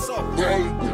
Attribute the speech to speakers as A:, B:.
A: What's up? Great.